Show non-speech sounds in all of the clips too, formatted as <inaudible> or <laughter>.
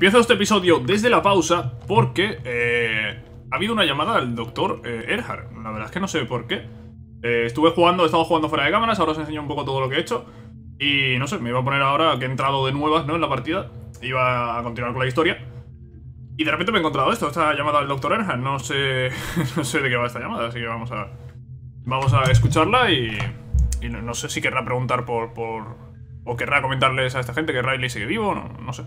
Empiezo este episodio desde la pausa porque eh, ha habido una llamada al doctor eh, Erhard. La verdad es que no sé por qué. Eh, estuve jugando, he jugando fuera de cámaras, ahora os enseño un poco todo lo que he hecho. Y no sé, me iba a poner ahora que he entrado de nuevas, ¿no? En la partida. Iba a continuar con la historia. Y de repente me he encontrado esto, esta llamada del doctor Erhard. No sé, <laughs> no sé de qué va esta llamada, así que vamos a, vamos a escucharla y, y no, sé si querrá preguntar por, por... O querrá comentarles a esta gente que Riley sigue vivo, no sé.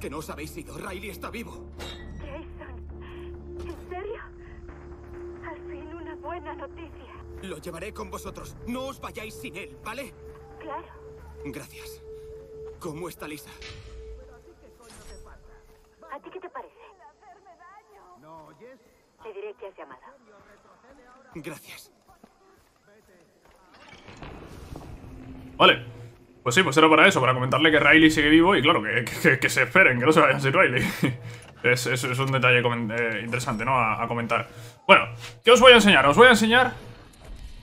Que no os habéis ido. Riley está vivo. Jason, ¿en serio? Al fin una buena noticia. Lo llevaré con vosotros. No os vayáis sin él, ¿vale? Claro. Gracias. ¿Cómo está Lisa? ¿A ti qué te parece? Le diré que has llamado. Gracias. Vale. Pues sí, pues era para eso, para comentarle que Riley sigue vivo y claro, que, que- se esperen, que no se vayan sin Riley. <laughs> Es, es- un detalle eh, interesante, ¿no? A, comentar. Bueno, ¿qué os voy a enseñar? Os voy a enseñar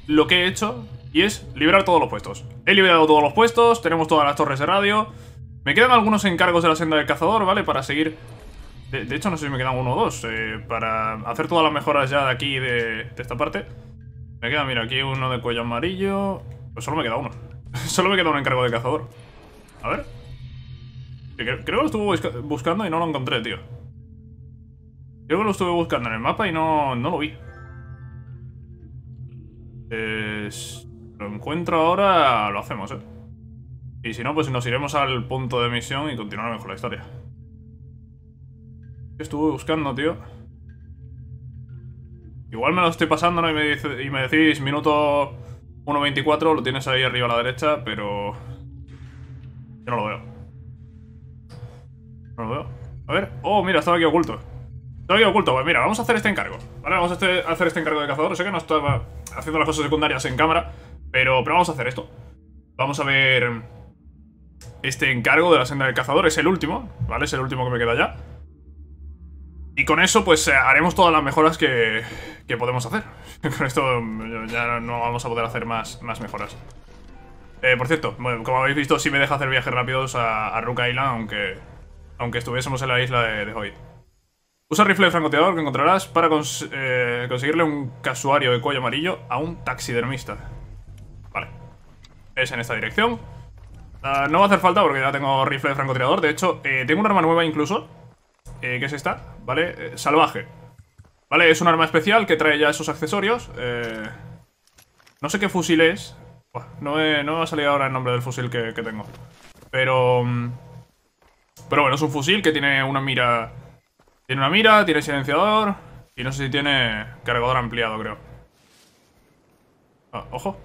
lo que he hecho y es liberar todos los puestos. He liberado todos los puestos, tenemos todas las torres de radio. Me quedan algunos encargos de la senda del cazador, ¿vale? Para seguir... De, de hecho, no sé si me quedan uno o dos. eh, para hacer todas las mejoras ya de aquí, de, de esta parte. Me queda, mira, aquí uno de cuello amarillo. Pues solo me queda uno. <laughs> solo me queda un encargo de cazador. A ver. Creo, que lo estuve busca- buscando y no lo encontré, tío. Creo que lo estuve buscando en el mapa y no, no lo vi. Eh, lo encuentro ahora, lo hacemos, eh. Y si no, pues nos iremos al punto de misión y continuaremos con la historia. ¿Qué estuve buscando, tío? Igual me lo estoy pasando, ¿no? Y me, dice- y me decís minuto 1.24, lo tienes ahí arriba a la derecha, pero... Yo no lo veo. No lo veo. A ver. Oh, mira, estaba aquí oculto. Estaba aquí oculto. Pues mira, vamos a hacer este encargo. ¿Vale? Vamos a este- a hacer este encargo de cazador. Sé que no estaba haciendo las cosas secundarias en cámara, pero, pero vamos a hacer esto. Vamos a ver... Este encargo de la senda del cazador. Es el último, ¿vale? Es el último que me queda ya. Y con eso, pues eh, haremos todas las mejoras que, que podemos hacer. <laughs> con esto mm, ya no vamos a poder hacer más, más mejoras. Eh, por cierto, bueno, como habéis visto, sí me deja hacer viajes rápidos a, a Rook Island, aunque, aunque estuviésemos en la isla de, de Hoyt. Usa rifle de francotirador que encontrarás para eh, conseguirle un casuario de cuello amarillo a un taxidermista. Vale. Es en esta dirección. Ah, no va a hacer falta porque ya tengo rifle de francotirador. De hecho, tengo un arma nueva incluso. Eh, ¿Qué es esta? ¿Vale? Eh, salvaje. Vale, es un arma especial que trae ya esos accesorios. Eh, no sé qué fusil es. No, no me ha salido ahora el nombre del fusil que, que tengo. Pero... mm, Pero bueno, es un fusil que tiene una mira... Tiene una mira, tiene silenciador... Y no sé si tiene cargador ampliado, creo. Ah, ojo.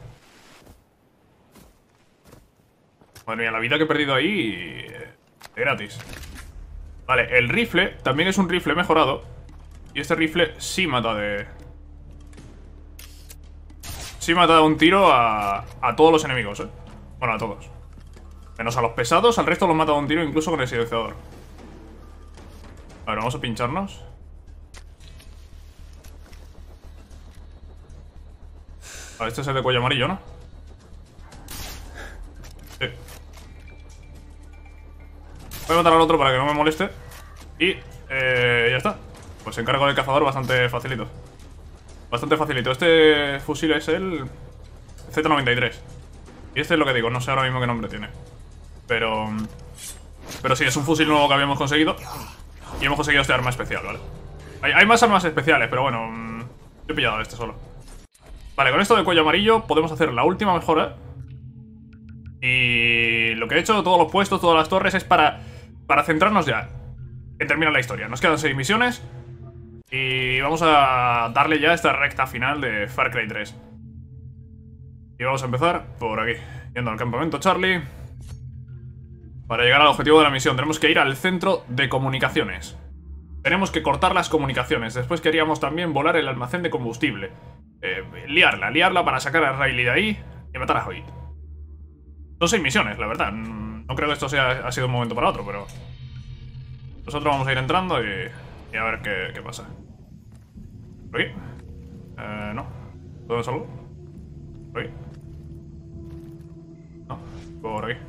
Madre mía, la vida que he perdido ahí... eh, Gratis. Vale, el rifle también es un rifle mejorado. Y este rifle sí mata de... Sí mata de un tiro a, a todos los enemigos, ¿eh? Bueno, a todos. Menos a los pesados, al resto los mata de un tiro incluso con el silenciador. A ver, vamos a pincharnos. Vale, este es el de cuello amarillo, ¿no? Voy a matar al otro para que no me moleste. Y eh, ya está. Pues encargo del cazador bastante facilito. Bastante facilito. Este fusil es el Z93. Y este es lo que digo, no sé ahora mismo qué nombre tiene. Pero... Pero sí, es un fusil nuevo que habíamos conseguido. Y hemos conseguido este arma especial, ¿vale? Hay, hay más armas especiales, pero bueno... mm, Yo he pillado este solo. Vale, con esto de cuello amarillo podemos hacer la última mejora. Y lo que he hecho, todos los puestos, todas las torres, es para, para centrarnos ya en terminar la historia. Nos quedan 6 misiones y vamos a darle ya esta recta final de Far Cry 3. Y vamos a empezar por aquí, yendo al campamento Charlie. Para llegar al objetivo de la misión tenemos que ir al centro de comunicaciones. Tenemos que cortar las comunicaciones. Después queríamos también volar el almacén de combustible. Eh, liarla, liarla para sacar a Riley de ahí y matar a Hoyt. Son seis misiones, la verdad. No creo que esto sea, ha sido un momento para otro, pero... Nosotros vamos a ir entrando y, y a ver qué, qué pasa. ¿Por aquí? Eh, no. ¿Dónde salgo? ¿Por aquí? No, por aquí.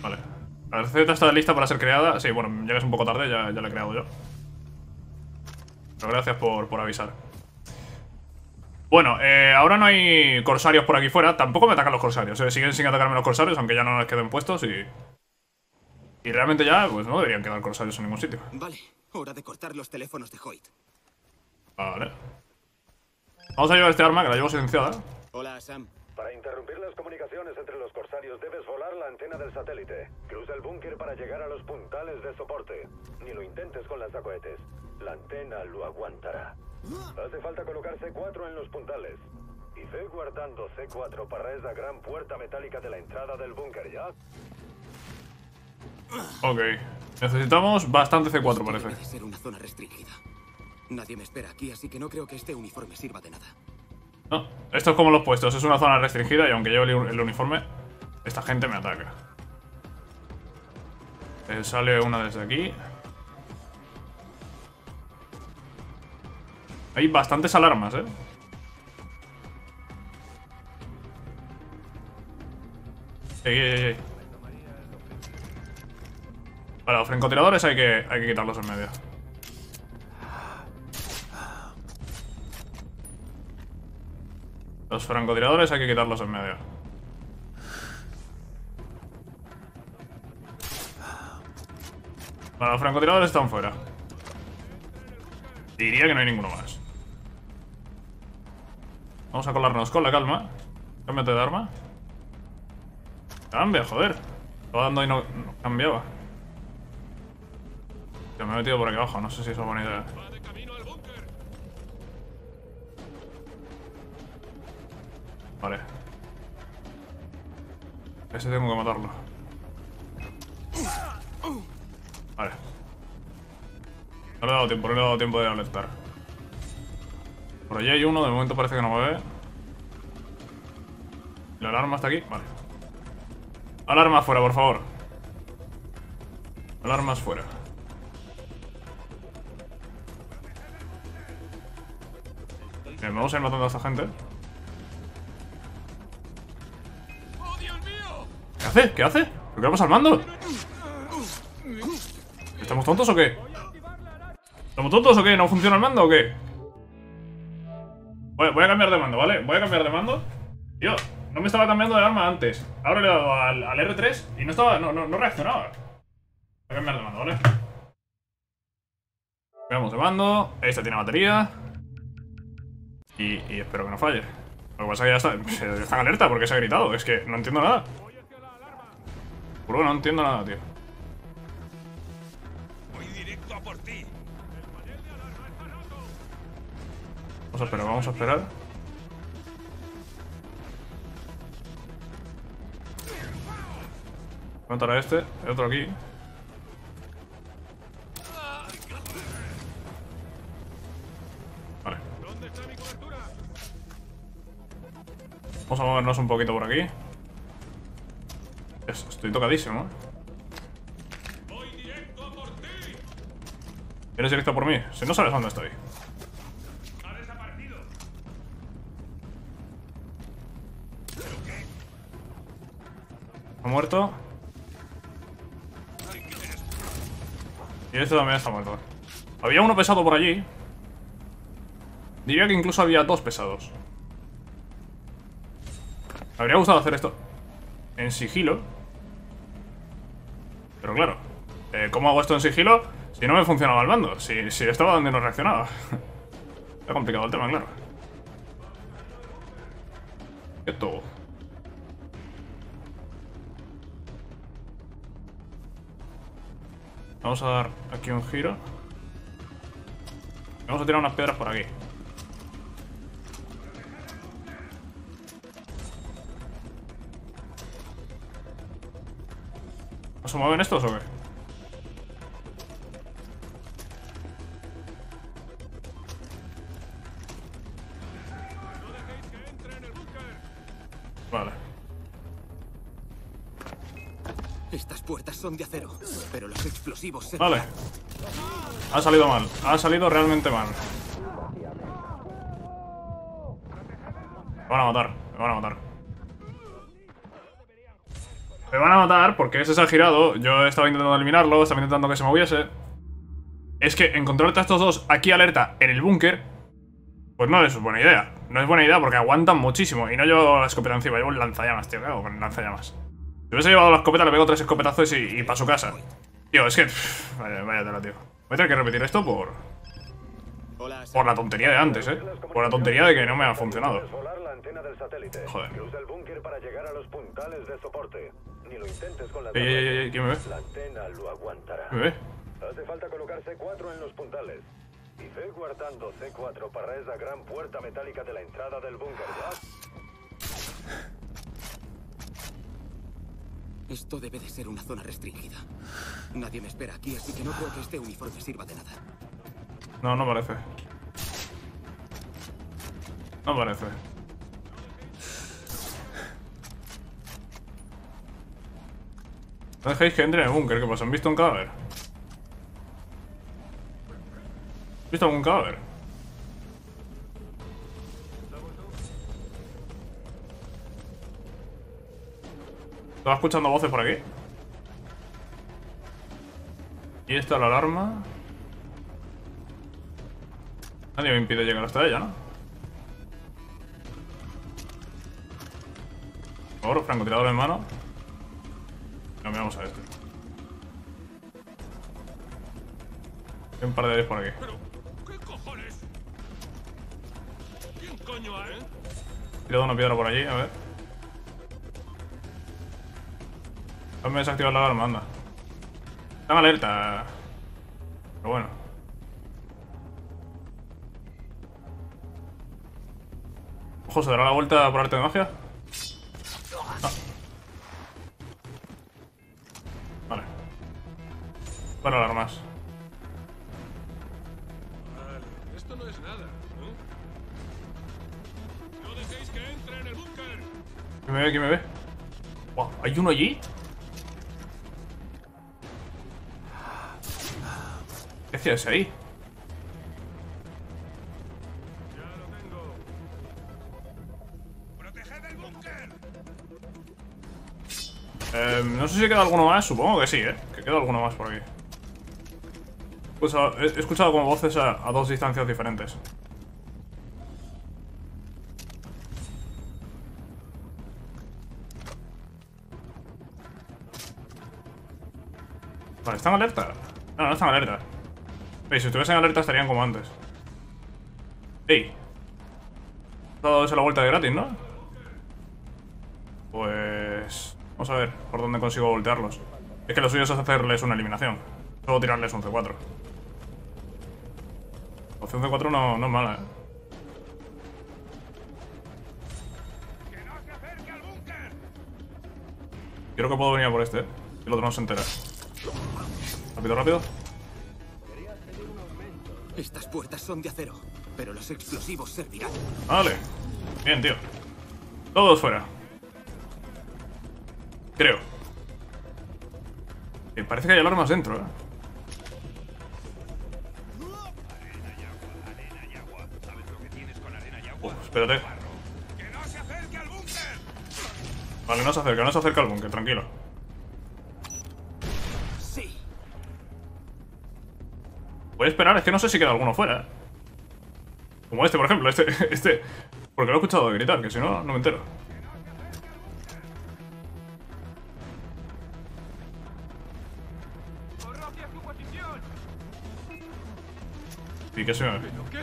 Vale. La receta está lista para ser creada. Sí, bueno, llegas un poco tarde, ya, ya la he creado yo. Pero gracias por, por avisar. Bueno, eh, ahora no hay corsarios por aquí fuera. Tampoco me atacan los corsarios. eh. Siguen sin atacarme los corsarios, aunque ya no les queden puestos y... Y realmente ya, pues no deberían quedar corsarios en ningún sitio. Vale, hora de cortar los teléfonos de Hoyt. Vale. Vamos a llevar este arma, que la llevo silenciada. Hola, Sam. Para interrumpir las comunicaciones entre los corsarios debes volar la antena del satélite. Cruza el búnker para llegar a los puntales de soporte. Ni lo intentes con lanzacohetes. La antena lo aguantará. Hace falta colocar C4 en los puntales. Y ve guardando C4 para esa gran puerta metálica de la entrada del búnker, ¿ya? Ok. Necesitamos bastante C4, Debe parece. de ser una zona restringida. Nadie me espera aquí, así que no creo que este uniforme sirva de nada. No, esto es como los puestos. Es una zona restringida y aunque lleve el el uniforme, esta gente me ataca. Eh, sale una desde aquí. Hay bastantes alarmas, ¿eh? Ey, ey, ey. Vale, los francotiradores hay que, hay que quitarlos en medio. Los francotiradores hay que quitarlos en medio. Vale, los francotiradores están fuera. Diría que no hay ninguno más. Vamos a colarnos con la calma. Cámbiate de arma. Cambia, joder. Estaba dando y no, cambiaba. Yo me he metido por aquí abajo, no sé si eso es buena idea. Vale. Ese tengo que matarlo. Vale. No le he dado tiempo, no le he dado tiempo de alertar. Por allí hay uno, de momento parece que no me ve. ¿La alarma está aquí? Vale. Alarma fuera, por favor. Alarmas fuera. Bien, vamos a ir matando a esta gente. ¿Qué hace? ¿Qué hace? ¿Por qué vamos al mando? ¿Estamos tontos o qué? ¿Estamos tontos o qué? ¿No funciona el mando o qué? Voy, a cambiar de mando, ¿vale? Voy a cambiar de mando. Tío, no me estaba cambiando de arma antes. Ahora le he dado al, al R3 y no estaba. No, no, reaccionaba. Voy a cambiar de mando, ¿vale? Cambiamos de mando. Este tiene batería. Y, espero que no falle. Lo que pasa es que ya está. Se está en alerta porque se ha gritado. Es que no entiendo nada. Juro que no entiendo nada, tío. Vamos a esperar, vamos a esperar. Matar a este, el otro aquí. Vale. Vamos a movernos un poquito por aquí. Es- Estoy tocadísimo, ¿eh? ¿Vienes directo por mí? Si no sabes dónde estoy. Muerto. Y este también está muerto. Había uno pesado por allí. Diría que incluso había dos pesados. Me habría gustado hacer esto en sigilo. Pero claro, eh, ¿cómo hago esto en sigilo si no me funcionaba el mando? Si, si estaba donde no reaccionaba. <laughs> Está complicado el tema, claro. Vamos a dar aquí un giro. Vamos a tirar unas piedras por aquí. ¿No se mueven estos o qué? Vale. Ha salido mal. Ha salido realmente mal. Me van a matar. Me van a matar. Me van a matar porque ese se ha girado. Yo estaba intentando eliminarlo, estaba intentando que se moviese. Es que encontrarte a estos dos aquí alerta en el búnker, pues no es buena idea. No es buena idea porque aguantan muchísimo. Y no llevo la escopeta encima, llevo un lanzallamas, tío. ¿Qué con lanzallamas? Si hubiese llevado la escopeta, le pego tres escopetazos y, y para su casa. Tío, es que. pff, vaya, vaya tela, tío. Voy a tener que repetir esto por. Por la tontería de antes, eh. Por la tontería de que no me ha funcionado. Joder. Ey, ey, ey. ¿quién me ve? ¿Me ve? Hace falta colocar C4 en los puntales. Y ve guardando C4 para esa gran puerta metálica de la entrada del búnker. <laughs> Esto debe de ser una zona restringida. Nadie me espera aquí, así que no creo que este uniforme sirva de nada. No, no parece. No parece. No dejéis que entre en el búnker, ¿qué pasa? ¿Han visto un cadáver? ¿Han visto algún cadáver? Estaba escuchando voces por aquí. Y esta la alarma. Nadie me impide llegar hasta ella, ¿no? Por favor, francotirador en mano. No, miramos a este. Hay un par de ellos por aquí. ¿Qué cojones? ¿Quién coño hay? Tirado una piedra por allí, a ver. Hazme desactivar la alarma, anda. Están alerta. Pero bueno. Ojo, ¿se dará la vuelta por arte de magia? Vale. Para alarmas. Vale, que. ¿Quién me ve? ¿Quién me ve? Buah, ¿Hay uno allí? ¿Qué hacía ese ahí? Eh, no sé si queda alguno más, supongo que sí, ¿eh? Que queda alguno más por aquí. He- he escuchado como voces a, a dos distancias diferentes. Vale, ¿están alerta? No, no están alerta. Ey, si estuviesen alerta estarían como antes. Ey. Dado esa la vuelta de gratis, ¿no? Pues... Vamos a ver por dónde consigo voltearlos. Es que lo suyo es hacerles una eliminación. Solo tirarles un C4. Opción C4 no, no es mala, ¿eh? Creo que puedo venir a por este, ¿eh? Y el otro no se entera. Rápido, rápido. Estas puertas son de acero, pero los explosivos servirán. Vale. Bien, tío. Todos fuera. Creo. Eh, parece que hay alarmas dentro, ¿eh? Uf, espérate. Vale, no se acerca, no se acerca al búnker, tranquilo. Voy a esperar, es que no sé si queda alguno fuera. Como este, por ejemplo, este, <laughs> este. Porque lo he escuchado gritar, que si no, no me entero. Y que se me. ¿Qué?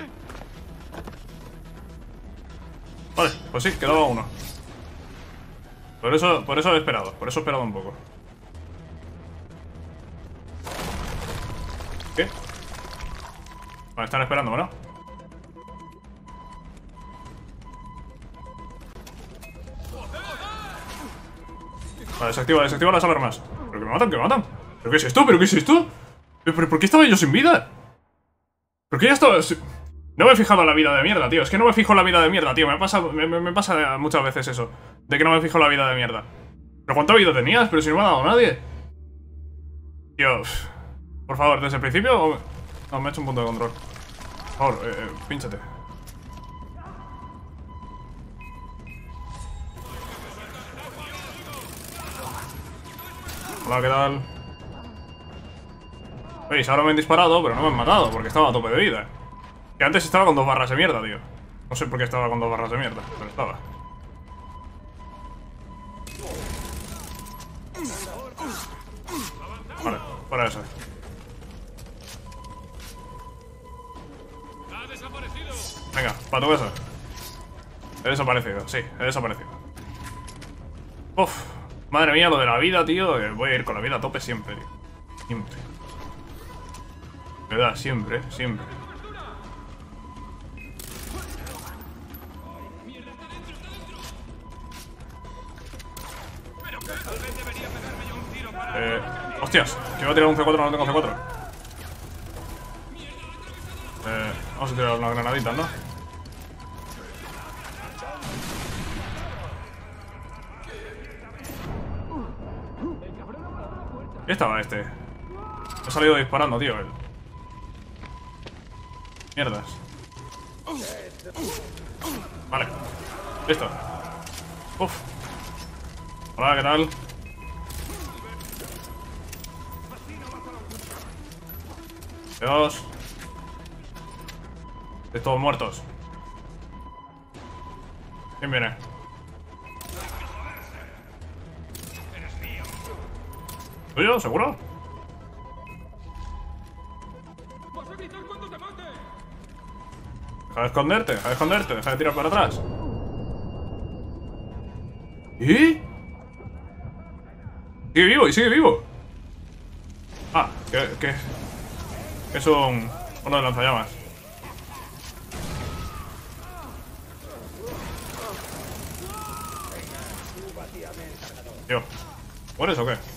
Vale, pues sí, quedaba uno. Por eso, por eso he esperado, por eso he esperado un poco. Vale, están esperando, ¿no? Vale, desactiva, desactiva las alarmas. ¿Pero que me matan? ¿Que me matan? ¿Pero qué es esto? ¿Pero qué es esto? ¿Pero, pero por qué estaba yo sin vida? ¿Por qué ya estaba...? No me he fijado la vida de mierda, tío. Es que no me fijo en la vida de mierda, tío. Me pasa, me, pasa muchas veces eso. De que no me fijo en la vida de mierda. ¿Pero cuánta vida tenías? Pero si no me ha dado nadie. Tío, por favor, desde el principio... o- No, me he hecho un punto de control. Favor, eh, eh, pínchate. Hola, ¿qué tal? Veis, ahora me han disparado, pero no me han matado porque estaba a tope de vida. Que antes estaba con dos barras de mierda, tío. No sé por qué estaba con dos barras de mierda, pero estaba. Desaparecido, sí, he desaparecido. Uf, madre mía, lo de la vida, tío. Voy a ir con la vida a tope siempre, tío. Siempre. Verdad, siempre, siempre. Eh, hostias, que iba a tirar un C4, no tengo C4. Eh, vamos a tirar unas granaditas, ¿no? ¿Qué estaba este? Ha salido disparando, tío. él. Mierdas. Vale. Listo. Uf. Hola, ¿qué tal? Dios. De todos muertos. ¿Quién viene? ¿Seguro? Deja de esconderte, deja de esconderte, deja de tirar para atrás. ¿Y? Sigue vivo y sigue vivo. Ah, que, que, que es un, uno de lanzallamas. Tío, ¿mueres o qué?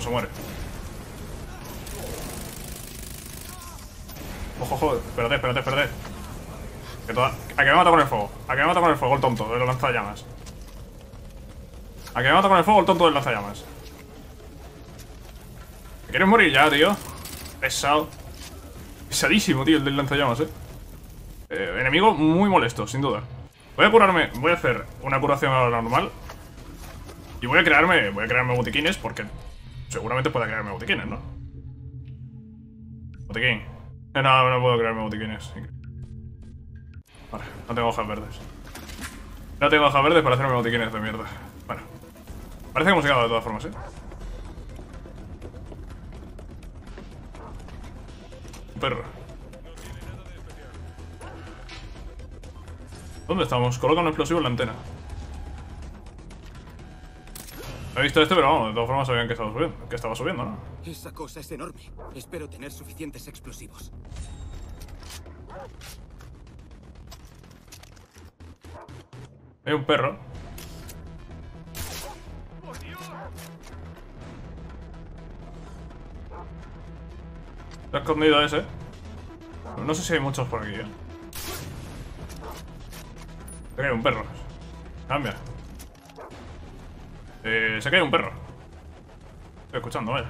Se muere. Ojo, ojo, espérate, espérate, espérate. Que toda... A que me mata con el fuego. A que me mata con el fuego el tonto de los lanzallamas. A que me mata con el fuego el tonto del lanzallamas. ¿Te quieres morir ya, tío? Pesado. Pesadísimo, tío, el del lanzallamas, eh. Eh, enemigo muy molesto, sin duda. Voy a curarme, voy a hacer una curación a lo normal. Y voy a crearme, voy a crearme botiquines porque seguramente pueda crearme botiquines, ¿no? Botiquín. Eh, No, no puedo crearme botiquines. Vale, no tengo hojas verdes. No tengo hojas verdes para hacerme botiquines de mierda. Bueno. Parece que hemos llegado de todas formas, ¿eh? Un perro. ¿Dónde estamos? Coloca un explosivo en la antena. He visto este, pero vamos, de todas formas sabían que estaba subiendo, que estaba subiendo, ¿no? Esa cosa es enorme. Espero tener suficientes explosivos. Hay un perro. Está escondido ese. No sé si hay muchos por aquí, eh. Cae un perro. Cambia. Eh, se cae un perro. Estoy escuchando, vaya.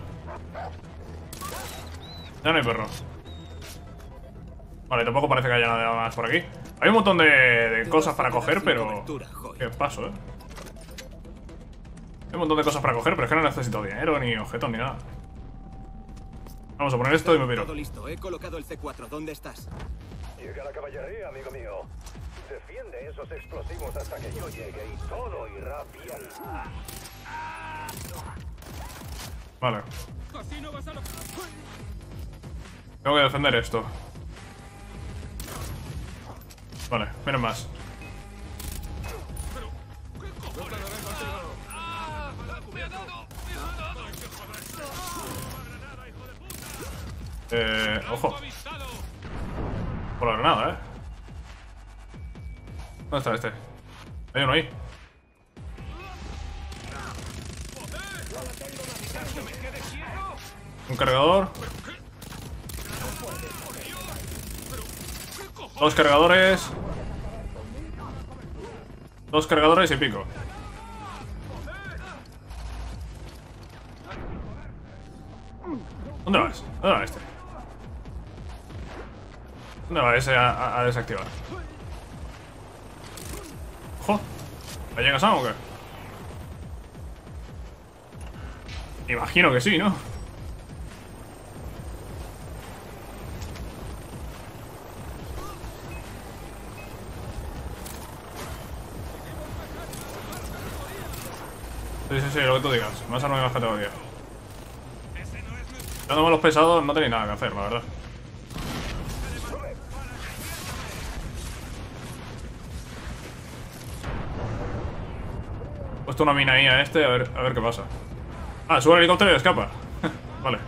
Ya no hay perro. Vale, tampoco parece que haya nada más por aquí. Hay un montón de, de cosas para coger, pero... Qué paso, eh. Hay un montón de cosas para coger, pero es que no necesito dinero, ni objetos, ni nada. Vamos a poner esto y me miro. Todo listo. He colocado el C4. ¿Dónde estás? Llega la caballería, amigo mío. Defiende esos explosivos hasta que yo llegue y todo irá bien. Vale. Tengo que defender esto. Vale, miren más. Eh, ojo. Por la granada, eh. ¿Dónde está este? Hay uno ahí. Un cargador. Dos cargadores. Dos cargadores y pico. ¿Dónde vas? ¿Dónde va este? ¿Dónde va ese a, a- a desactivar? ¿Ha llegado Sam o qué? Imagino que sí, ¿no? Sí, sí, sí, lo que tú digas. Más arma y más categoría. Dándome los pesados no tenéis nada que hacer, la verdad. Una mina ahí a este, a ver, a ver qué pasa. Ah, sube el helicóptero y escapa. <laughs> vale.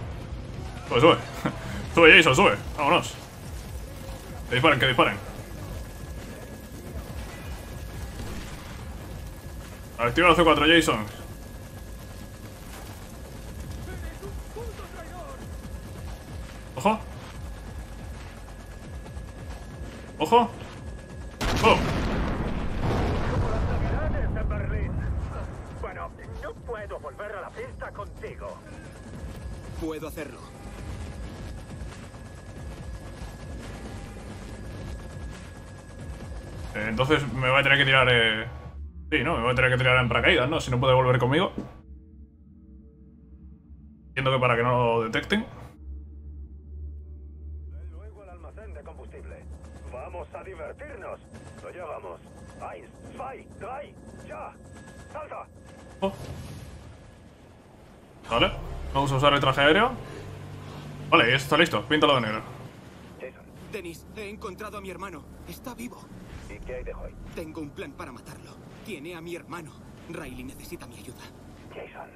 Sube, sube. <laughs> sube, Jason, sube. Vámonos. Que disparen, que disparen. Activa el C4, Jason. Ojo. Ojo. Puedo hacerlo. Eh, entonces me voy a tener que tirar... Eh... Sí, ¿no? Me voy a tener que tirar en paracaídas, ¿no? Si no puede volver conmigo. Entiendo que para que no lo detecten. Luego al almacén de combustible. Vamos a divertirnos. Allá vamos. Eins, zwei, drei, ya. Salta. Oh. Vale. Vamos a usar el traje aéreo. Vale, está listo. Píntalo de negro. Jason, Dennis, he encontrado a mi hermano. Está vivo. ¿y qué hay de Hoy? Tengo un plan para matarlo. Tiene a mi hermano. Riley necesita mi ayuda. Jason,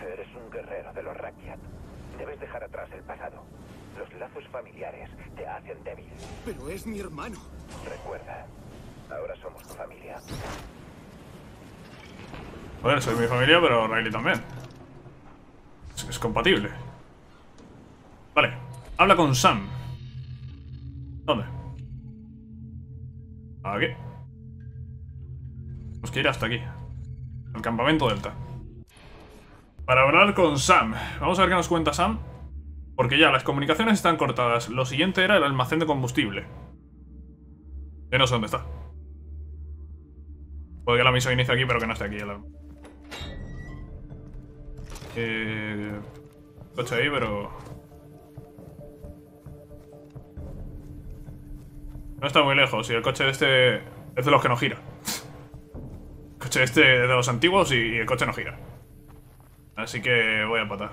eres un guerrero de los Rakyat. Debes dejar atrás el pasado. Los lazos familiares te hacen débil. Pero es mi hermano. Recuerda, ahora somos tu familia. Joder, soy mi familia, pero Riley también. Es, compatible. Vale. Habla con Sam. ¿Dónde? Aquí. Tenemos que ir hasta aquí. Al campamento Delta. Para hablar con Sam. Vamos a ver qué nos cuenta Sam. Porque ya las comunicaciones están cortadas. Lo siguiente era el almacén de combustible. Yo no sé dónde está. Puede que la misión inicie aquí, pero que no esté aquí. Eh, coche ahí, pero... No está muy lejos y el coche este es de los que no gira. El coche este es de los antiguos y, y el coche no gira. Así que voy a patar.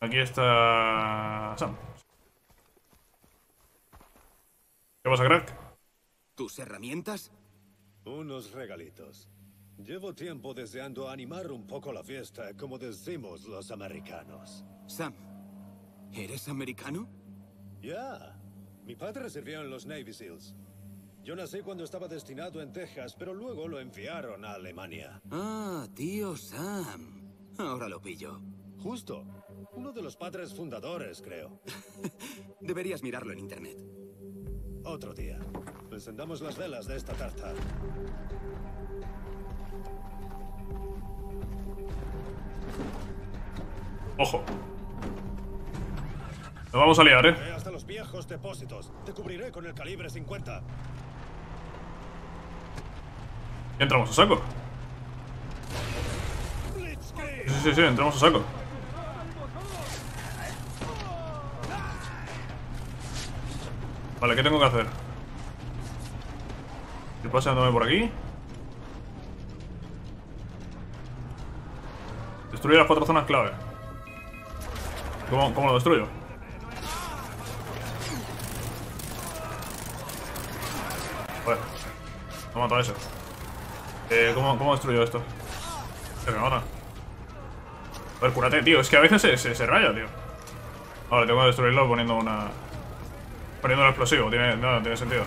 Aquí está... Sam. ¿Qué pasa, crack? ¿Tus herramientas? Unos regalitos. Llevo tiempo deseando animar un poco la fiesta, como decimos los americanos. Sam, ¿eres americano? Ya. Mi padre sirvió en los Navy SEALs. Yo nací cuando estaba destinado en Texas, pero luego lo enviaron a Alemania. Ah, tío Sam. Ahora lo pillo. Justo. Uno de los padres fundadores, creo. <laughs> Deberías mirarlo en internet. Otro día. Encendamos las velas de esta tarta. Ojo. Nos vamos a liar, ¿eh? Hasta los viejos depósitos. Te cubriré con el calibre 50. Y entramos a saco. Sí, sí, sí, entramos a saco. Vale, ¿qué tengo que hacer? Ir paseándome por aquí. Destruir las cuatro zonas clave. ¿Cómo, cómo lo destruyo? Bueno, no mato a ese. Eh, ¿cómo, ¿Cómo destruyo esto? Que me mata. A ver, cúrate, tío. Es que a veces se, se, se raya, tío. Vale, tengo que destruirlo poniendo una... Poniendo un explosivo. Tiene, no, tiene sentido.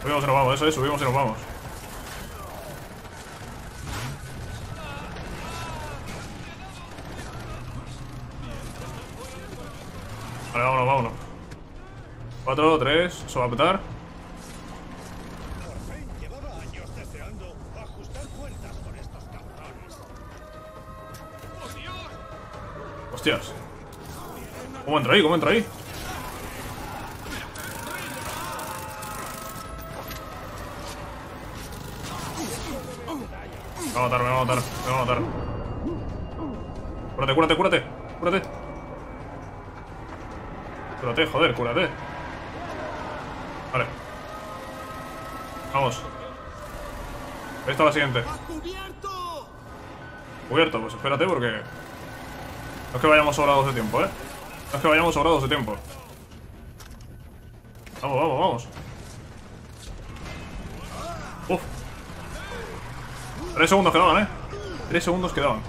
Subimos y nos vamos, eso es. Subimos y nos vamos. Vale, vámonos, vámonos. 4, 3, eso va a petar. Hostias. ¿Cómo entra ahí? ¿Cómo entra ahí? Me va a matar, me va a matar, me va a matar. Cúrate, cúrate, cúrate. Cúrate. Cúrate, joder, cúrate. Vale. Vamos. Ahí está la siguiente. ¡Cubierto! Cubierto, pues espérate porque... No es que vayamos sobrados de tiempo, ¿eh? No es que vayamos sobrados de tiempo. Vamos, vamos, vamos. Uf. Tres segundos quedaban, ¿eh? Tres segundos quedaban.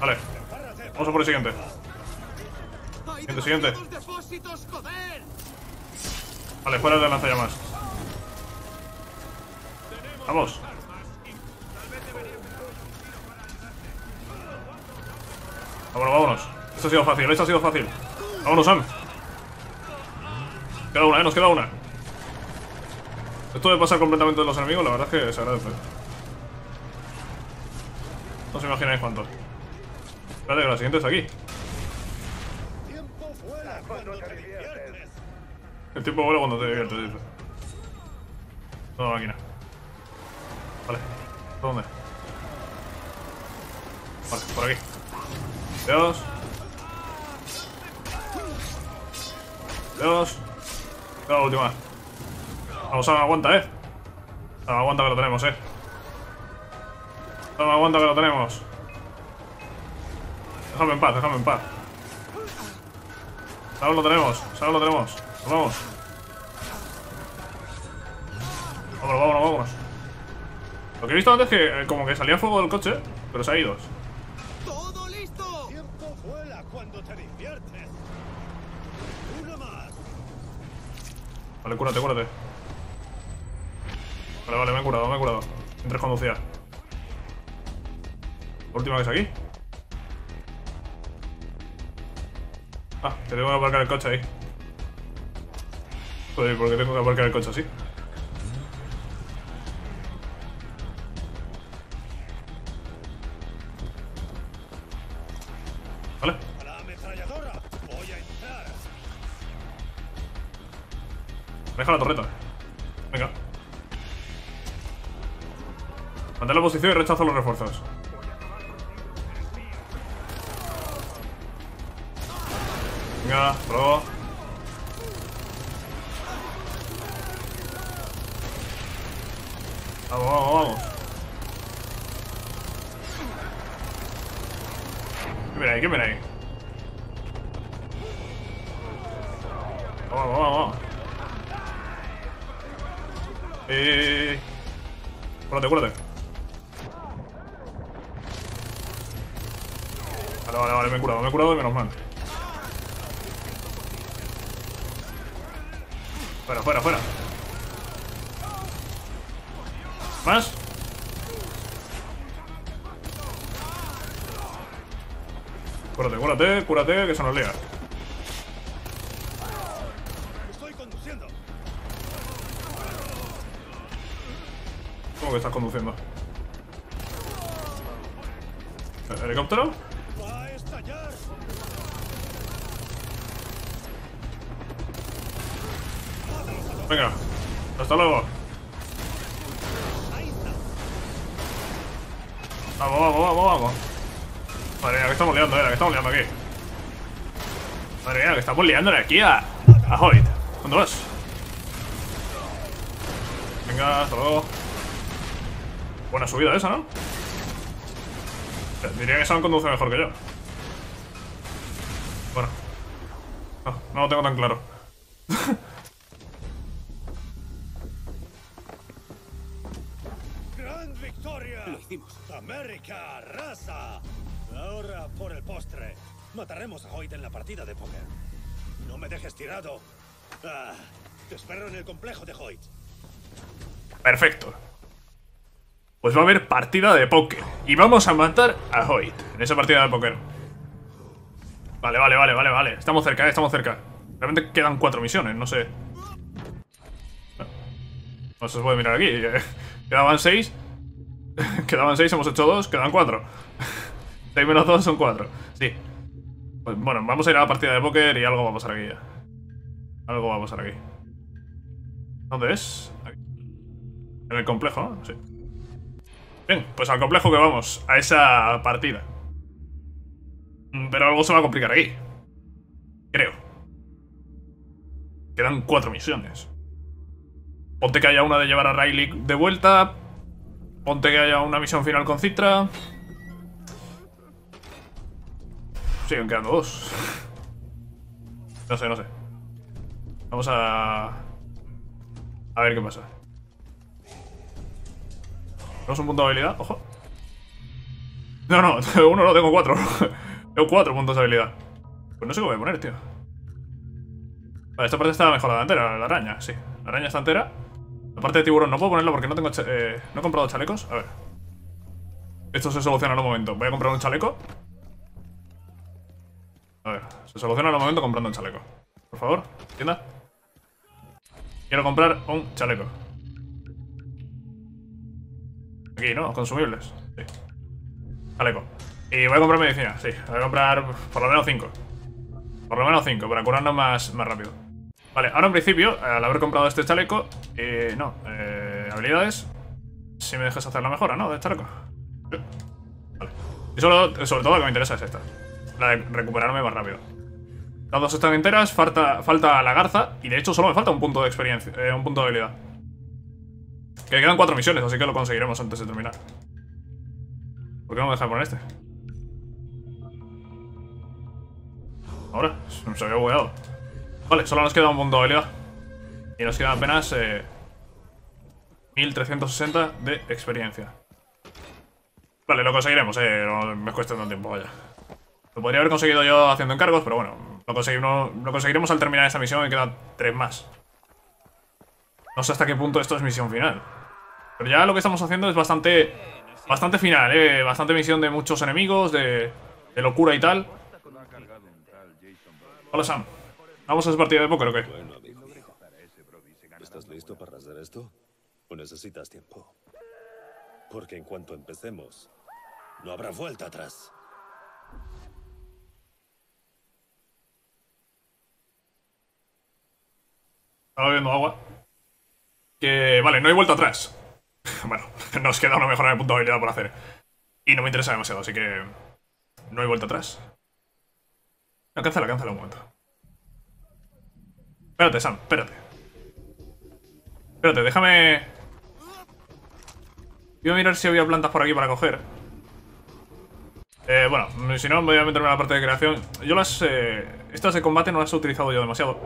Vale. Vamos a por el siguiente. ¡Hay Siguiente, siguiente. Vale, fuera de lanzallamas. Vamos. Vámonos, vámonos. Esto ha sido fácil, esto ha sido fácil. Vámonos, Sam. Queda una, eh, nos queda una. Esto de pasar completamente de los enemigos, la verdad es que se agradece. No os imagináis cuánto. Espérate, que la siguiente está aquí. El tiempo vuela cuando te diviertes, dice. Toda máquina. Vale. ¿Por dónde? Vale, por aquí. Dios. Dios. La última. Vamos, Sam, aguanta, eh. Sam, aguanta que lo tenemos, eh. Sam, aguanta que lo tenemos. Déjame en paz, déjame en paz. Sam, lo tenemos, Sam, lo tenemos. Nos vamos. Vámonos, vámonos, vámonos. Lo que he visto antes es que eh, como que salía fuego del coche, pero se ha ido. ¡Todo listo! Tiempo vuela cuando te diviertes. Una más. Vale, cúrate, cúrate. Vale, vale, me he curado, me he curado. Mientras conducía. La última que es aquí. Que tengo que aparcar el coche ahí. Joder, ¿por qué tengo que aparcar el coche así? Vale. Deja la torreta. Venga. Mantén la posición y rechaza los refuerzos. Venga, pro. Vamos, vamos, vamos. ¿Qué viene ahí? ¿Qué viene ahí? Vamos, vamos, vamos. Eh. Cúrate, cúrate. Vale, vale, vale, me he curado, me he curado y menos mal. Fuera, fuera, fuera. ¿Más? Cúrate, cúrate, cúrate, que se nos conduciendo. ¿Cómo que estás conduciendo? ¿El helicóptero? Venga, hasta luego. Vamos, vamos, vamos, vamos. Madre mía, que estamos liando, eh, que estamos liando aquí. Madre mía, que estamos liando aquí a, a Hoyt. ¿Dónde vas? Venga, hasta luego. Buena subida esa, ¿no? Diría que Sam conduce mejor que yo. Bueno. No, no lo tengo tan claro. <laughs> ¡América arrasa! Ahora por el postre. Mataremos a Hoyt en la partida de póker. No me dejes tirado. Ah, te espero en el complejo de Hoyt. Perfecto. Pues va a haber partida de póker. Y vamos a matar a Hoyt en esa partida de póker. Vale, vale, vale, vale, vale. Estamos cerca, eh, estamos cerca. Realmente quedan cuatro misiones, no sé. No se puede mirar aquí. eh. Quedaban seis. <laughs> Quedaban seis, hemos hecho dos, quedan cuatro. <laughs> Seis menos dos son cuatro. Sí. Pues, bueno, vamos a ir a la partida de póker y algo va a pasar aquí ya. Algo va a pasar aquí. ¿Dónde es? En el complejo, ¿no? Sí. Bien, pues al complejo que vamos, a esa partida. Mm, Pero algo se va a complicar aquí. Creo. Quedan cuatro misiones. Ponte que haya una de llevar a Riley de vuelta. Ponte que haya una misión final con Citra. Siguen quedando dos. No sé, no sé. Vamos a... A ver qué pasa. ¿Tenemos un punto de habilidad? Ojo. No, no, <laughs> uno no, tengo cuatro. <laughs> tengo cuatro puntos de habilidad. Pues no sé qué voy a poner, tío. Vale, esta parte está mejorada entera, la araña, sí. La araña está entera. La parte de tiburón no puedo ponerla porque no tengo eh, no he comprado chalecos. A ver. Esto se soluciona en un momento. Voy a comprar un chaleco. A ver, se soluciona en un momento comprando un chaleco. Por favor, tienda. Quiero comprar un chaleco. Aquí, ¿no? Consumibles. Sí. Chaleco. Y voy a comprar medicina, sí. Voy a comprar por lo menos 5. Por lo menos 5, para curarnos más, más rápido. Vale, ahora en principio, al haber comprado este chaleco, eh, no, eh, habilidades, si me dejas hacer la mejora, ¿no? De chaleco. Sí. Vale. Y solo, sobre todo lo que me interesa es esta. La de recuperarme más rápido. Las dos están enteras, falta, falta la garza, y de hecho solo me falta un punto de experiencia, eh, un punto de habilidad. Que quedan cuatro misiones, así que lo conseguiremos antes de terminar. ¿Por qué no me deja poner este? Ahora, se me había bugueado. Vale, solo nos queda un punto de. Y nos quedan apenas eh, 1360 de experiencia. Vale, lo conseguiremos, eh. No me cuesta tanto tiempo, vaya. Lo podría haber conseguido yo haciendo encargos, pero bueno, lo, lo conseguiremos al terminar esta misión y quedan tres más. No sé hasta qué punto esto es misión final. Pero ya lo que estamos haciendo es bastante. Bastante final, eh. Bastante misión de muchos enemigos, de, de locura y tal. Hola Sam. ¿Vamos a esa partida de póker o qué? Bueno, amigo. ¿Estás listo para hacer esto? ¿O necesitas tiempo? Porque en cuanto empecemos, no habrá vuelta atrás. Estaba bebiendo agua. Que, vale, no hay vuelta atrás. <laughs> bueno, nos queda una mejora de punto de habilidad por hacer. Y no me interesa demasiado, así que... No hay vuelta atrás. No, cancela, cancela un momento. Espérate, Sam, espérate. Espérate, déjame... Voy a mirar si había plantas por aquí para coger. Eh, bueno, si no, voy a meterme en la parte de creación. Yo las... eh, estas de combate no las he utilizado yo demasiado.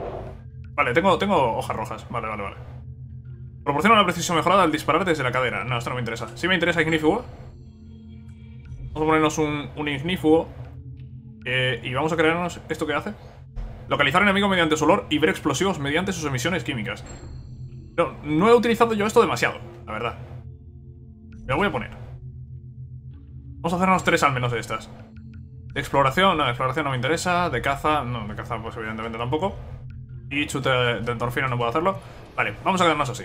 Vale, tengo, tengo hojas rojas. Vale, vale, vale. Proporciona una precisión mejorada al disparar desde la cadera. No, esto no me interesa. Sí me interesa ignífugo. Vamos a ponernos un, un. Eh, y vamos a crearnos esto que hace. Localizar enemigo mediante su olor y ver explosivos mediante sus emisiones químicas. No, no he utilizado yo esto demasiado, la verdad. Me lo voy a poner. Vamos a hacernos tres al menos de estas. De exploración, no, de exploración no me interesa. De caza, no, de caza pues evidentemente tampoco. Y chute de, de endorfina no puedo hacerlo. Vale, vamos a quedarnos así.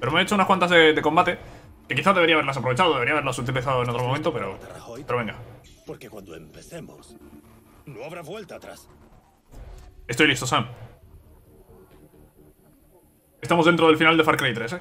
Pero me he hecho unas cuantas de, de combate. Que quizás debería haberlas aprovechado, debería haberlas utilizado en otro momento, pero... Pero venga. Porque cuando empecemos, no habrá vuelta atrás. Estoy listo, Sam. Estamos dentro del final de Far Cry 3, ¿eh?